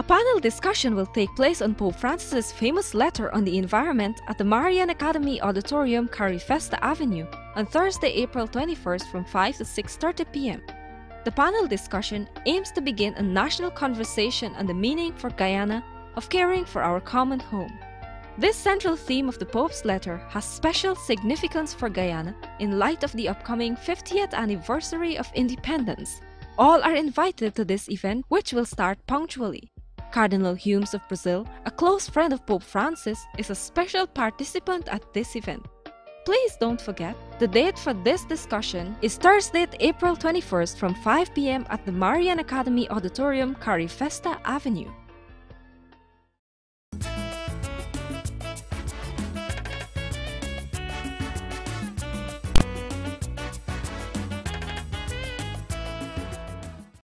A panel discussion will take place on Pope Francis's famous letter on the environment at the Marian Academy Auditorium, Carifesta Avenue, on Thursday, April 21st from 5 to 6:30 p.m. The panel discussion aims to begin a national conversation on the meaning for Guyana of caring for our common home. This central theme of the Pope's letter has special significance for Guyana in light of the upcoming 50th anniversary of independence. All are invited to this event, which will start punctually. Cardinal Hummes of Brazil, a close friend of Pope Francis, is a special participant at this event. Please don't forget, the date for this discussion is Thursday, April 21st from 5 p.m. at the Marian Academy Auditorium, Carifesta Avenue.